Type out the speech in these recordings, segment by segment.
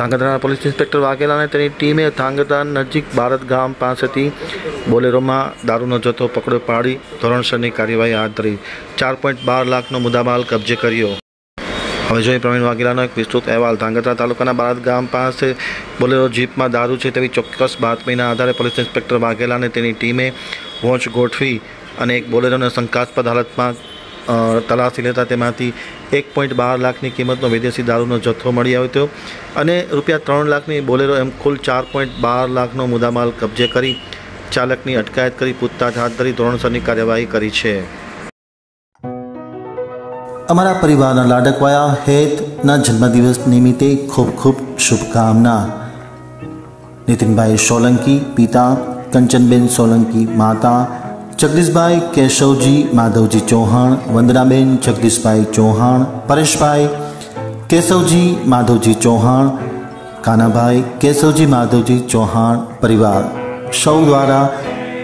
ધાંગધ્રાના police inspector Vaghela અને તેની ટીમે ધ્રાંગધ્રા નજીક ભારત ગામ પાસેથી બોલેરોમાં દારૂનો જથ્થો પકડો પાડી ધોરણસરની કાર્યવાહી હાથ ધરી. ચાર પોઈન્ટ બાર લાખનો મુદ્દામાલ કબજે કર્યો. હવે જોઈએ પ્રવીણ વાઘેલાનો એક વિસ્તૃત અહેવાલ. ધ્રાંગધ્રા તાલુકાના બારત ગામ પાસે બોલેરો જીપમાં દારૂ છે તેવી ચોક્કસ બાતમીના આધારે પોલીસ ઇન્સ્પેક્ટર વાઘેલા અને તેની ટીમે વોચ ગોઠવી અને એક બોલેરોને શંકાસ્પદ હાલતમાં તલાશી લેતા તેમાંથી એક પોઈન્ટ બાર લાખની કિંમતનો વિદેશી દારૂનો જથ્થો મળી આવ્યો હતો અને રૂપિયા ત્રણ લાખની બોલેરો એમ કુલ ચાર પોઈન્ટ બાર લાખનો મુદ્દામાલ કબજે કરી ચાલકની અટકાયત કરી પૂછતાછ હાથ ધરી ધોરણસરની કાર્યવાહી કરી છે. અમારા પરિવારના લાડકવાયા હેતના જન્મદિવસ નિમિત્તે ખૂબ ખૂબ શુભકામના. નીતિનભાઈ સોલંકી પિતા, કંચનબેન સોલંકી માતા જગદીશભાઈ કેશવજી માધવજી ચૌહાણ વંદનાબેન જગદીશભાઈ ચૌહાણ પરેશભાઈ કેશવજી માધવજી ચૌહાણ કાનાભાઈ કેશવજી માધવજી ચૌહાણ પરિવાર સૌ દ્વારા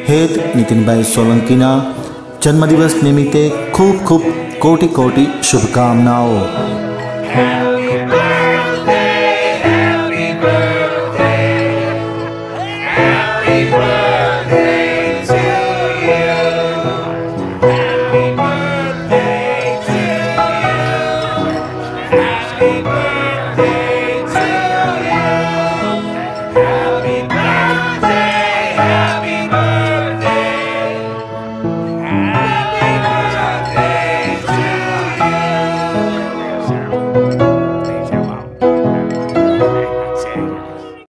હેત નીતિનભાઈ સોલંકીના જન્મદિવસ નિમિત્તે ખૂબ ખૂબ કોટી કોટી શુભકામનાઓ day.